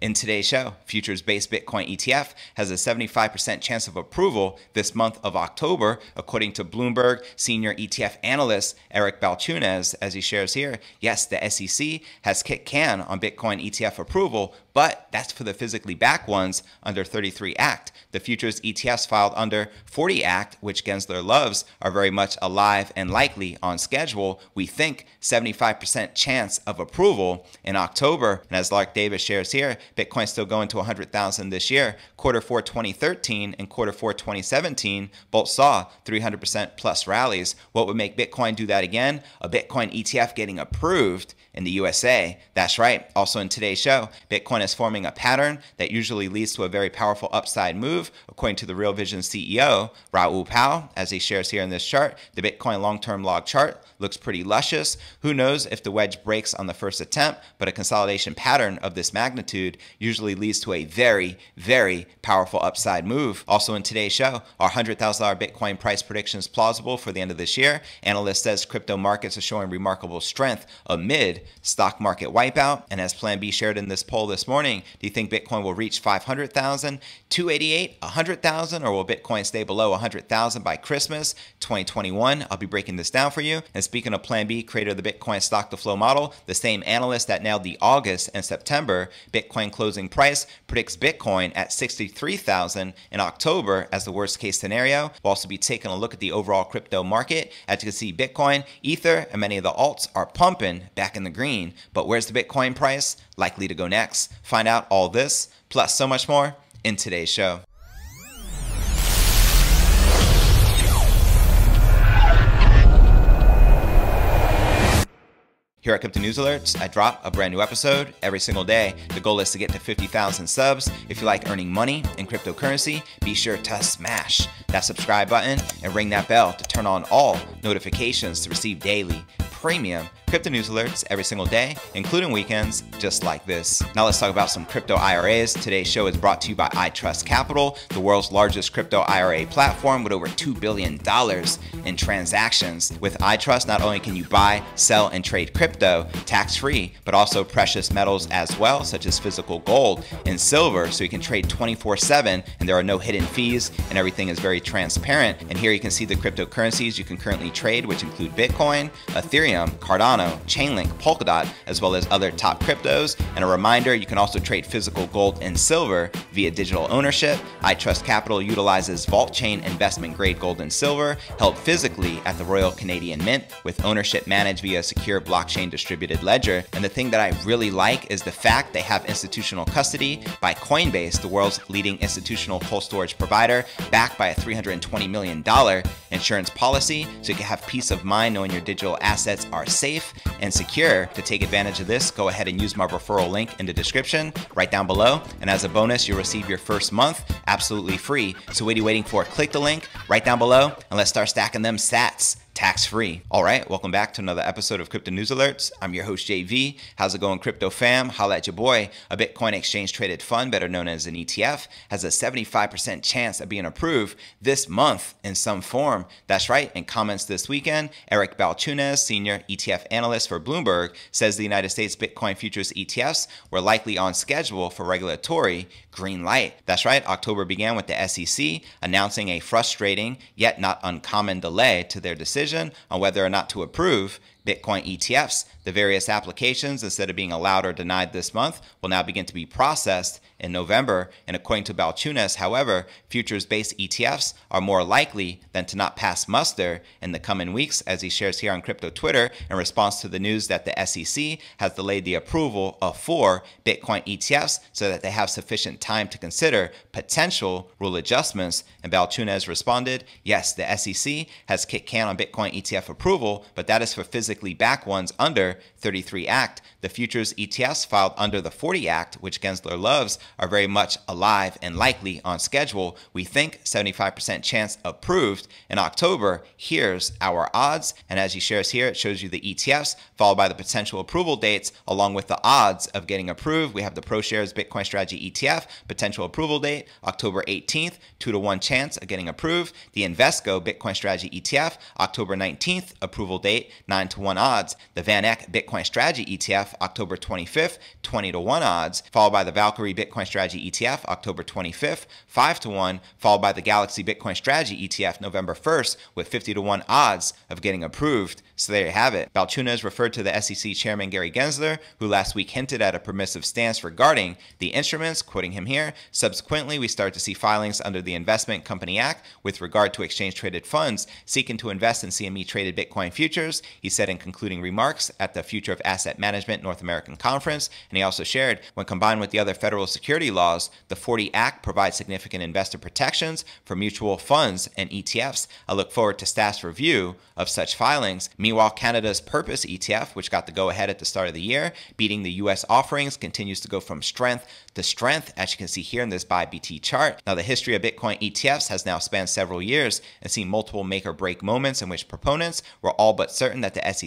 In today's show, futures based Bitcoin ETF has a 75% chance of approval this month of October, according to Bloomberg senior ETF analyst Eric Balchunas, as he shares here. Yes, the SEC has kicked can on Bitcoin ETF approval, but that's for the physically backed ones under 33 Act. The futures ETFs filed under 40 Act, which Gensler loves, are very much alive and likely on schedule. We think 75% chance of approval in October. And as Lark Davis shares here, Bitcoin still going to 100,000 this year. Quarter four 2013 and quarter four 2017 both saw 300% plus rallies. What would make Bitcoin do that again? A Bitcoin ETF getting approved in the USA. That's right. Also in today's show, Bitcoin is forming a pattern that usually leads to a very powerful upside move, according to the Real Vision CEO, Raoul Pal, as he shares here in this chart. The Bitcoin long-term log chart looks pretty luscious. Who knows if the wedge breaks on the first attempt, but a consolidation pattern of this magnitude usually leads to a very, very powerful upside move. Also in today's show, our $100,000 Bitcoin price predictions plausible for the end of this year. Analyst says crypto markets are showing remarkable strength amid stock market wipeout. And as Plan B shared in this poll this morning, do you think Bitcoin will reach 500,000, 288, 100,000, or will Bitcoin stay below 100,000 by Christmas 2021? I'll be breaking this down for you. And speaking of Plan B, creator of the Bitcoin stock to flow model, the same analyst that nailed the August and September Bitcoin closing price predicts Bitcoin at 63,000 in October as the worst case scenario. We'll also be taking a look at the overall crypto market. As you can see, Bitcoin, Ether, and many of the alts are pumping back in the green. But where's the Bitcoin price likely to go next? Find out all this, plus so much more in today's show. Here at Crypto News Alerts, I drop a brand new episode every single day. The goal is to get to 50,000 subs. If you like earning money in cryptocurrency, be sure to smash that subscribe button and ring that bell to turn on all notifications to receive daily premium crypto news alerts every single day, including weekends, just like this. Now let's talk about some crypto IRAs. Today's show is brought to you by iTrust Capital, the world's largest crypto IRA platform with over $2 billion in transactions. With iTrust, not only can you buy, sell, and trade crypto tax-free, but also precious metals as well, such as physical gold and silver, so you can trade 24-7 and there are no hidden fees and everything is very transparent. And here you can see the cryptocurrencies you can currently trade, which include Bitcoin, Ethereum, Cardano, Chainlink, Polkadot, as well as other top cryptos. And a reminder, you can also trade physical gold and silver via digital ownership. iTrust Capital utilizes Vault Chain investment grade gold and silver held physically at the Royal Canadian Mint with ownership managed via a secure blockchain distributed ledger. And the thing that I really like is the fact they have institutional custody by Coinbase, the world's leading institutional cold storage provider, backed by a $320 million insurance policy so you can have peace of mind knowing your digital assets are safe and secure. To take advantage of this, go ahead and use my referral link in the description right down below. And as a bonus, you'll receive your first month absolutely free. So what are you waiting for? Click the link right down below and let's start stacking them sats tax free. All right, welcome back to another episode of Crypto News Alerts. I'm your host, JV. How's it going, crypto fam? Holla at your boy. A Bitcoin exchange traded fund, better known as an ETF, has a 75% chance of being approved this month in some form. That's right. In comments this weekend, Eric Balchunas, senior ETF analyst for Bloomberg, says the United States Bitcoin futures ETFs were likely on schedule for regulatory green light. That's right. October began with the SEC announcing a frustrating yet not uncommon delay to their decision decision on whether or not to approve Bitcoin ETFs. The various applications, instead of being allowed or denied this month, will now begin to be processed in November. And according to Balchunas, however, futures based ETFs are more likely than to not pass muster in the coming weeks, as he shares here on Crypto Twitter in response to the news that the SEC has delayed the approval of four Bitcoin ETFs so that they have sufficient time to consider potential rule adjustments. And Balchunas responded, Yes, the SEC has kicked can on Bitcoin ETF approval, but that is for physically backed ones under 33 Act. The futures ETFs filed under the 40 Act, which Gensler loves, are very much alive and likely on schedule. We think 75% chance approved in October. Here's our odds. And as he shares here, it shows you the ETFs followed by the potential approval dates along with the odds of getting approved. We have the ProShares Bitcoin Strategy ETF, potential approval date October 18th, 2 to 1 chance of getting approved. The Invesco Bitcoin Strategy ETF, October 19th, approval date 9 to to 1 odds. The Van Eck Bitcoin Strategy ETF, October 25th, 20 to 1 odds, followed by the Valkyrie Bitcoin Strategy ETF, October 25th, 5 to 1, followed by the Galaxy Bitcoin Strategy ETF, November 1st, with 50 to 1 odds of getting approved. So there you have it. Balchunas referred to the SEC Chairman Gary Gensler, who last week hinted at a permissive stance regarding the instruments, quoting him here. Subsequently, we start to see filings under the Investment Company Act with regard to exchange traded funds seeking to invest in CME traded Bitcoin futures. He said in concluding remarks at the Future of Asset Management North American Conference, and he also shared when combined with the other federal security laws, the 40 Act provides significant investor protections for mutual funds and ETFs. I look forward to staff's review of such filings. Meanwhile, Canada's Purpose ETF, which got the go ahead at the start of the year, beating the US offerings, continues to go from strength to strength, as you can see here in this BYBT chart. Now, the history of Bitcoin ETFs has now spanned several years and seen multiple make or break moments in which proponents were all but certain that the SEC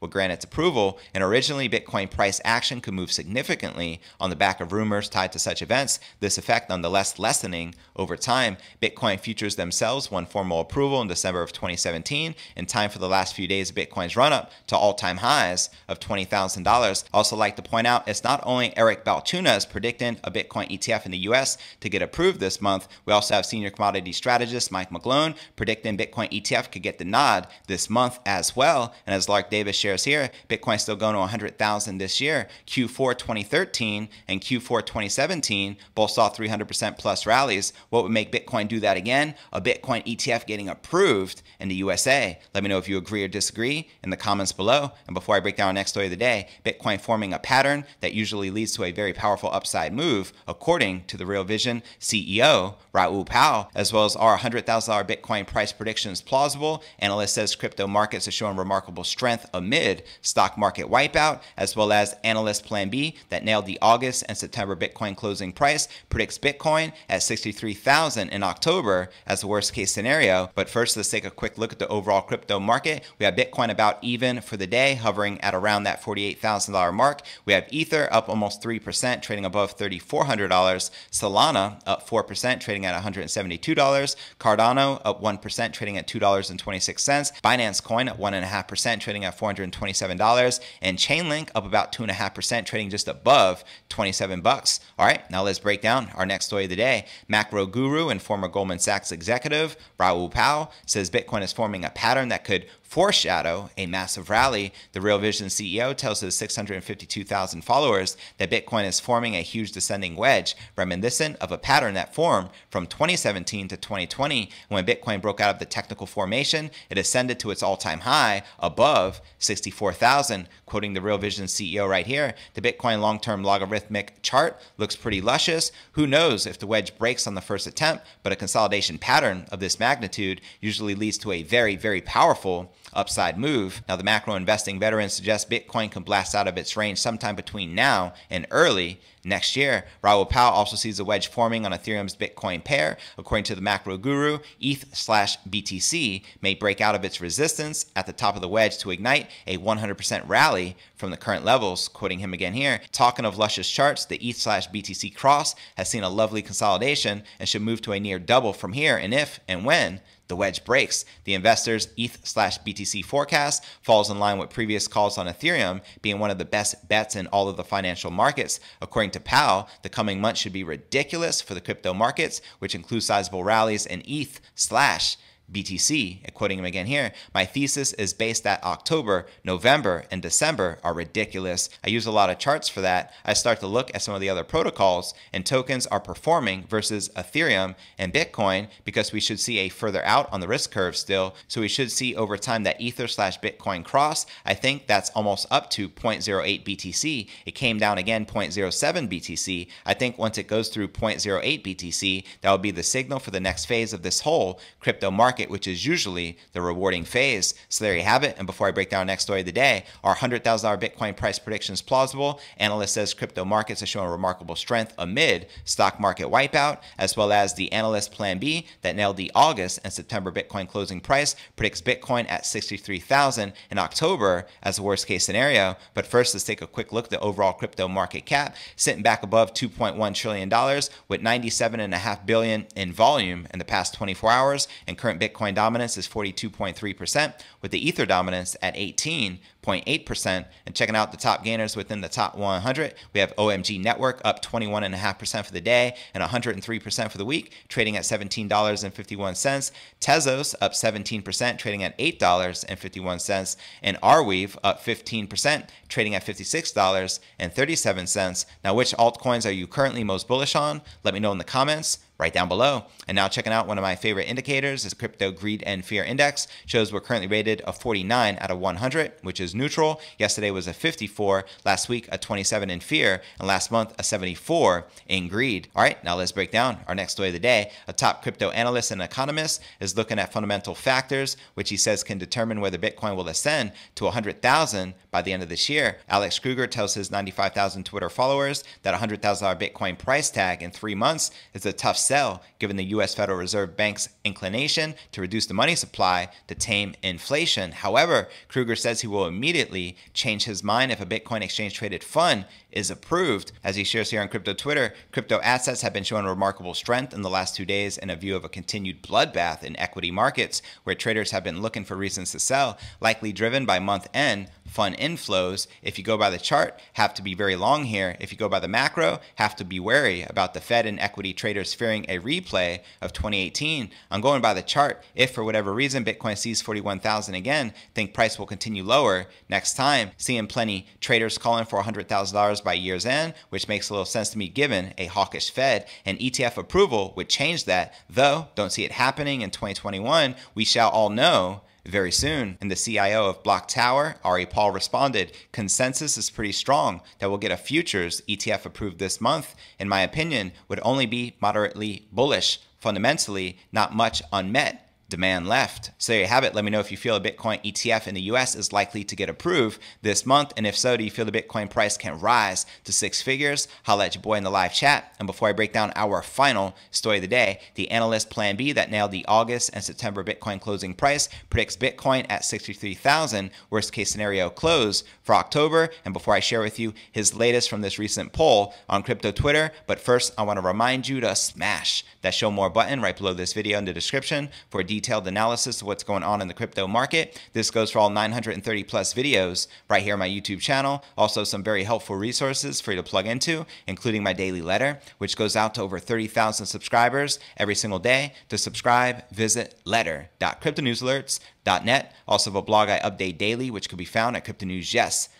would grant its approval. And originally, Bitcoin price action could move significantly on the back of rumors tied to such events, this effect nonetheless lessening over time. Bitcoin futures themselves won formal approval in December of 2017 in time for the last few days of Bitcoin's run up to all time highs of $20,000. Also, like to point out, it's not only Eric Balchunas predicting a Bitcoin ETF in the US to get approved this month, we also have senior commodity strategist Mike McGlone predicting Bitcoin ETF could get the nod this month as well. And as Lark Davis shares here, Bitcoin still going to 100,000 this year. Q4 2013 and Q4 2017 both saw 300% plus rallies. What would make Bitcoin do that again? A Bitcoin ETF getting approved in the USA. Let me know if you agree or disagree in the comments below. And before I break down our next story of the day, Bitcoin forming a pattern that usually leads to a very powerful upside move, according to the Real Vision CEO, Raoul Pal, as well as our $100,000 Bitcoin price predictions plausible. Analyst says crypto markets are showing remarkable strength amid stock market wipeout, as well as analyst plan B that nailed the August and September Bitcoin closing price, predicts Bitcoin at 63,000 in October as the worst case scenario. But first, let's take a quick look at the overall crypto market. We have Bitcoin about even for the day, hovering at around that $48,000 mark. We have Ether up almost 3%, trading above $3,400. Solana up 4%, trading at $172. Cardano up 1%, trading at $2.26. Binance Coin up 1.5%, trading at $427. And Chainlink up about 2.5%, trading just above 27 bucks. All right, now let's break down our next story of the day. Macro guru and former Goldman Sachs executive Raoul Pal says Bitcoin is forming a pattern that could foreshadow a massive rally. The Real Vision CEO tells his 652,000 followers that Bitcoin is forming a huge descending wedge, reminiscent of a pattern that formed from 2017 to 2020. When Bitcoin broke out of the technical formation, it ascended to its all time high above 64,000. Quoting the Real Vision CEO right here, the Bitcoin long term logarithmic chart looks pretty luscious. Who knows if the wedge breaks on the first attempt, but a consolidation pattern of this magnitude usually leads to a very, very powerful upside move. Now, the macro investing veteran suggests Bitcoin can blast out of its range sometime between now and early next year. Raoul Pal also sees a wedge forming on Ethereum's Bitcoin pair. According to the macro guru, ETH slash BTC may break out of its resistance at the top of the wedge to ignite a 100% rally from the current levels. Quoting him again here, talking of luscious charts, the ETH slash BTC cross has seen a lovely consolidation and should move to a near double from here. And if and when the wedge breaks. The investors' ETH slash BTC forecast falls in line with previous calls on Ethereum being one of the best bets in all of the financial markets. According to Pal, the coming months should be ridiculous for the crypto markets, which include sizable rallies in ETH slash BTC, quoting him again here, my thesis is based that October, November, and December are ridiculous. I use a lot of charts for that. I start to look at some of the other protocols, and tokens are performing versus Ethereum and Bitcoin because we should see a further out on the risk curve still. So we should see over time that Ether slash Bitcoin cross. I think that's almost up to 0.08 BTC. It came down again 0.07 BTC. I think once it goes through 0.08 BTC, that will be the signal for the next phase of this whole crypto market market, which is usually the rewarding phase. So there you have it. And before I break down our next story of the day, our $100,000 Bitcoin price predictions plausible. Analyst says crypto markets are showing remarkable strength amid stock market wipeout, as well as the analyst plan B that nailed the August and September Bitcoin closing price predicts Bitcoin at 63,000 in October as a worst case scenario. But first, let's take a quick look at the overall crypto market cap, sitting back above 2.1 trillion dollars with 97.5 billion in volume in the past 24 hours, and current Bitcoin Bitcoin dominance is 42.3%, with the Ether dominance at 18.8%. And checking out the top gainers within the top 100, we have OMG Network up 21.5% for the day and 103% for the week, trading at $17.51. Tezos up 17%, trading at $8.51. And Arweave up 15%, trading at $56.37. Now, which altcoins are you currently most bullish on? Let me know in the comments right down below. And now checking out one of my favorite indicators is crypto greed and fear index shows we're currently rated a 49 out of 100, which is neutral. Yesterday was a 54, last week a 27 in fear, and last month a 74 in greed. All right, now let's break down our next story of the day. A top crypto analyst and economist is looking at fundamental factors, which he says can determine whether Bitcoin will ascend to 100,000 by the end of this year. Alex Kruger tells his 95,000 Twitter followers that $100,000 Bitcoin price tag in three months is a tough sell given the U.S. Federal Reserve Bank's inclination to reduce the money supply to tame inflation. However, Kruger says he will immediately change his mind if a Bitcoin exchange traded fund is approved. As he shares here on Crypto Twitter, crypto assets have been showing remarkable strength in the last two days in a view of a continued bloodbath in equity markets, where traders have been looking for reasons to sell, likely driven by month end fund inflows. If you go by the chart, have to be very long here. If you go by the macro, have to be wary about the Fed and equity traders fearing a replay of 2018. I'm going by the chart. If for whatever reason Bitcoin sees 41,000 again, think price will continue lower next time. Seeing plenty traders calling for $100,000 by year's end, which makes a little sense to me given a hawkish Fed. And ETF approval would change that, though don't see it happening in 2021. We shall all know very soon. And the CIO of Block Tower, Ari Paul, responded Consensus is pretty strong that we'll get a futures ETF approved this month. In my opinion, would only be moderately bullish. Fundamentally, not much unmet demand left. So there you have it. Let me know if you feel a Bitcoin ETF in the US is likely to get approved this month. And if so, do you feel the Bitcoin price can rise to six figures? Holla at your boy in the live chat. And before I break down our final story of the day, the analyst Plan B that nailed the August and September Bitcoin closing price predicts Bitcoin at 63,000, worst case scenario close for October. And before I share with you his latest from this recent poll on crypto Twitter, but first I want to remind you to smash that show more button right below this video in the description for a detailed analysis of what's going on in the crypto market. This goes for all 930 plus videos right here on my YouTube channel. Also, some very helpful resources for you to plug into, including my daily letter, which goes out to over 30,000 subscribers every single day. To subscribe, visit letter.cryptonewsalerts.net. Also, have a blog I update daily, which can be found at cryptonewsyes.com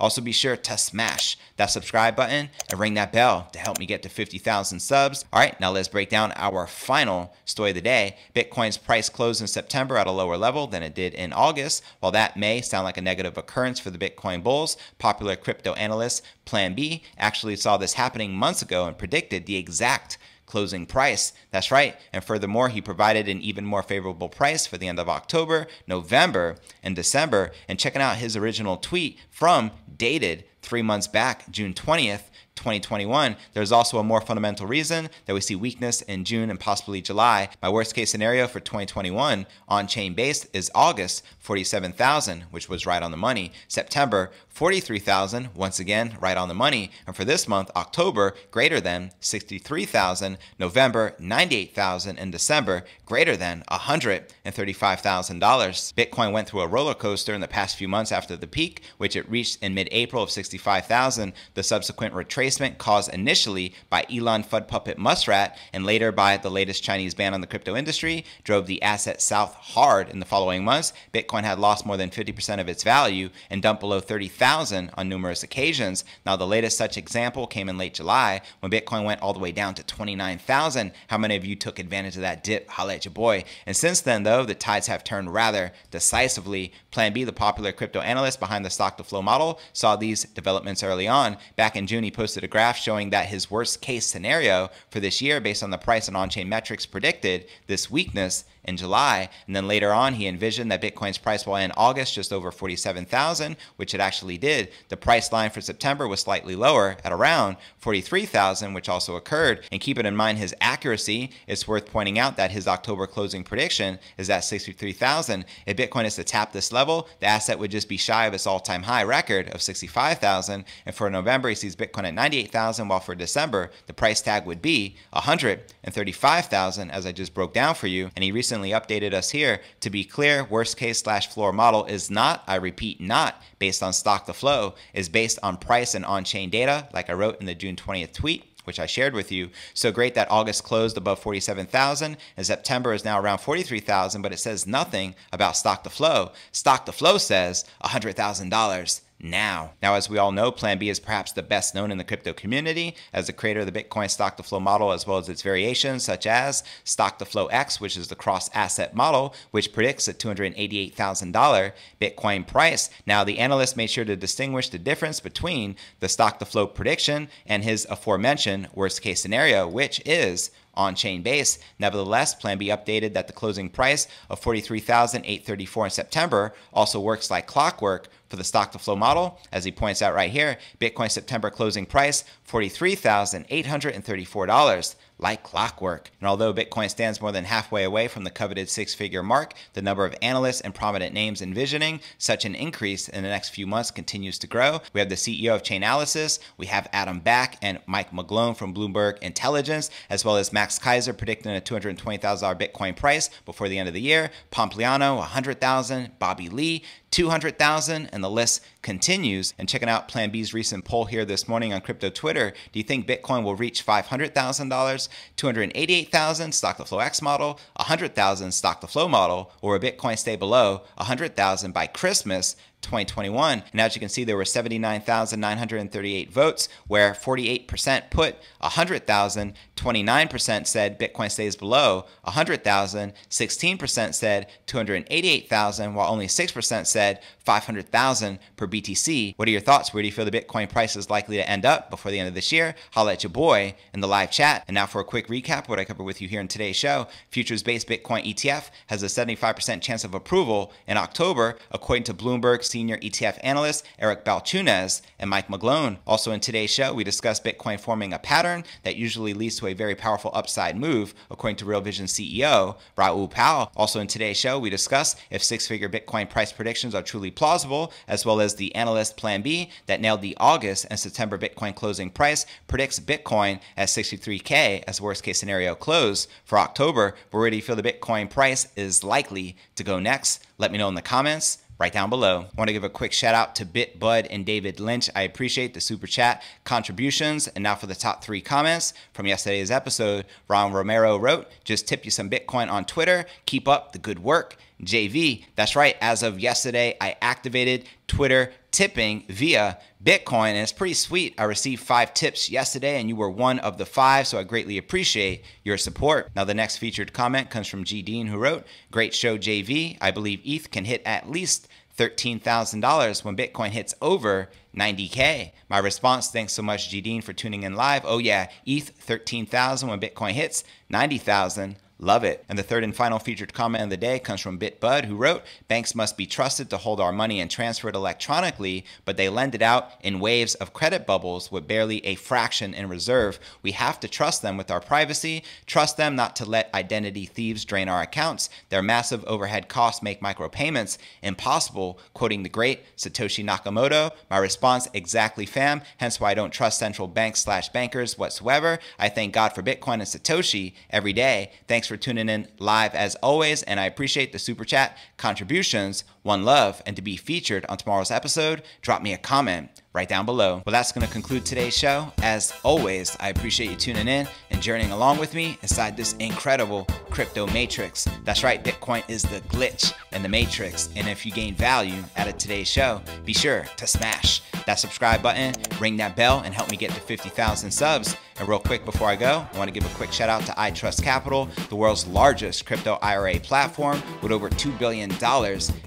also, be sure to smash that subscribe button and ring that bell to help me get to 50,000 subs. All right, now let's break down our final story of the day. Bitcoin's price closed in September at a lower level than it did in August. While that may sound like a negative occurrence for the Bitcoin bulls, popular crypto analyst Plan B actually saw this happening months ago and predicted the exact closing price. That's right. And furthermore, he provided an even more favorable price for the end of October, November, and December. And checking out his original tweet from dated three months back, June 20th, 2021. There's also a more fundamental reason that we see weakness in June and possibly July. My worst case scenario for 2021 on chain based is August 47,000, which was right on the money. September 43,000, once again, right on the money. And for this month, October, greater than 63,000, November, 98,000, and December, greater than $135,000. Bitcoin went through a roller coaster in the past few months after the peak, which it reached in mid April of 65,000. The subsequent retracement caused initially by Elon Fud Puppet Muskrat and later by the latest Chinese ban on the crypto industry drove the asset south hard in the following months. Bitcoin had lost more than 50% of its value and dumped below 30,000 on numerous occasions. Now, the latest such example came in late July when Bitcoin went all the way down to 29,000. How many of you took advantage of that dip? Holla at your boy. And since then, though, the tides have turned rather decisively. Plan B, the popular crypto analyst behind the stock to flow model, saw these developments early on. Back in June, he posted a graph showing that his worst case scenario for this year, based on the price and on chain metrics, predicted this weakness in July. And then later on, he envisioned that Bitcoin's price will end August just over 47,000, which it actually did. The price line for September was slightly lower at around 43,000, which also occurred. And keeping in mind his accuracy, it's worth pointing out that his October closing prediction is at 63,000. If Bitcoin is to tap this level, the asset would just be shy of its all-time high record of 65,000. And for November, he sees Bitcoin at 198,000, while for December, the price tag would be 135,000, as I just broke down for you. And he recently updated us here. To be clear, worst case slash floor model is not, I repeat, not based on stock to flow, is based on price and on chain data, like I wrote in the June 20th tweet which I shared with you. So great that August closed above 47,000 and September is now around 43,000, but it says nothing about stock to flow. Stock to flow says $100,000 now. Now, as we all know, Plan B is perhaps the best known in the crypto community as the creator of the Bitcoin stock to flow model, as well as its variations, such as stock to flow X, which is the cross asset model, which predicts a $288,000 Bitcoin price. Now, the analyst made sure to distinguish the difference between the stock to flow prediction and his aforementioned worst case scenario, which is on chain base. Nevertheless, Plan B updated that the closing price of 43,834 in September also works like clockwork for the stock to flow model. As he points out right here, Bitcoin September closing price $43,834 like clockwork. And although Bitcoin stands more than halfway away from the coveted six figure mark, the number of analysts and prominent names envisioning such an increase in the next few months continues to grow. We have the CEO of Chainalysis, we have Adam Back and Mike McGlone from Bloomberg Intelligence, as well as Max Keiser predicting a $220,000 Bitcoin price before the end of the year, Pompliano 100,000, Bobby Lee 200,000, and the list continues. And checking out Plan B's recent poll here this morning on crypto Twitter, do you think Bitcoin will reach $500,000, 288,000 stock to flow X model, 100,000 stock to flow model, or will Bitcoin stay below 100,000 by Christmas? 2021. And as you can see, there were 79,938 votes, where 48% put 100,000, 29% said Bitcoin stays below 100,000, 16% said 288,000, while only 6% said 500,000 per BTC. What are your thoughts? Where do you feel the Bitcoin price is likely to end up before the end of this year? Holla at your boy in the live chat. And now for a quick recap, what I covered with you here in today's show. Futures-based Bitcoin ETF has a 75% chance of approval in October, according to Bloomberg senior ETF analyst Eric Balchunas and Mike McGlone. Also in today's show, we discuss Bitcoin forming a pattern that usually leads to a very powerful upside move, according to Real Vision CEO Raoul Pal. Also in today's show, we discuss if six-figure Bitcoin price predictions are truly plausible, as well as the analyst Plan B that nailed the August and September Bitcoin closing price, predicts Bitcoin at 63K as worst case scenario close for October. But where do you feel the Bitcoin price is likely to go next? Let me know in the comments right down below. I want to give a quick shout out to BitBud and David Lynch. I appreciate the super chat contributions. And now for the top three comments from yesterday's episode. Ron Romero wrote, just tip you some Bitcoin on Twitter. Keep up the good work. JV, that's right. As of yesterday, I activated Twitter tipping via Bitcoin, and it's pretty sweet. I received five tips yesterday, and you were one of the five, so I greatly appreciate your support. Now, the next featured comment comes from G. Dean, who wrote, Great show, JV. I believe ETH can hit at least $13,000 when Bitcoin hits over 90K. My response, thanks so much, G. Dean, for tuning in live. Oh, yeah, ETH 13,000 when Bitcoin hits 90,000. Love it. And the third and final featured comment of the day comes from BitBud, who wrote Banks must be trusted to hold our money and transfer it electronically, but they lend it out in waves of credit bubbles with barely a fraction in reserve. We have to trust them with our privacy, trust them not to let identity thieves drain our accounts. Their massive overhead costs make micropayments impossible. Quoting the great Satoshi Nakamoto, my response exactly fam, hence why I don't trust central banks slash bankers whatsoever. I thank God for Bitcoin and Satoshi every day. Thanks Thanks for tuning in live as always, and I appreciate the super chat contributions. One love, and to be featured on tomorrow's episode, drop me a comment right down below. Well, that's going to conclude today's show. As always, I appreciate you tuning in and journeying along with me inside this incredible crypto matrix. That's right, Bitcoin is the glitch in the matrix. And if you gain value out of today's show, be sure to smash that subscribe button, ring that bell, and help me get to 50,000 subs. And real quick before I go, I want to give a quick shout out to iTrust Capital, the world's largest crypto IRA platform with over $2 billion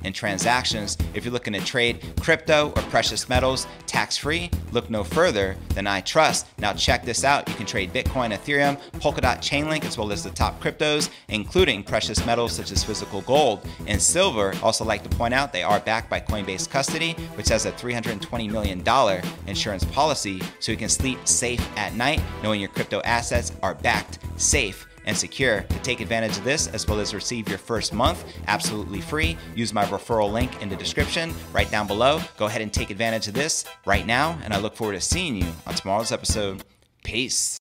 in transactions. If you're looking to trade crypto or precious metals, tax-free, look no further than iTrust. Now check this out. You can trade Bitcoin, Ethereum, Polkadot Chainlink, as well as the top cryptos, including precious metals such as physical gold and silver. Also like to point out they are backed by Coinbase Custody, which has a $320 million insurance policy so you can sleep safe at night knowing your crypto assets are backed, safe, and secure. To take advantage of this, as well as receive your first month absolutely free, use my referral link in the description right down below. Go ahead and take advantage of this right now, and I look forward to seeing you on tomorrow's episode. Peace.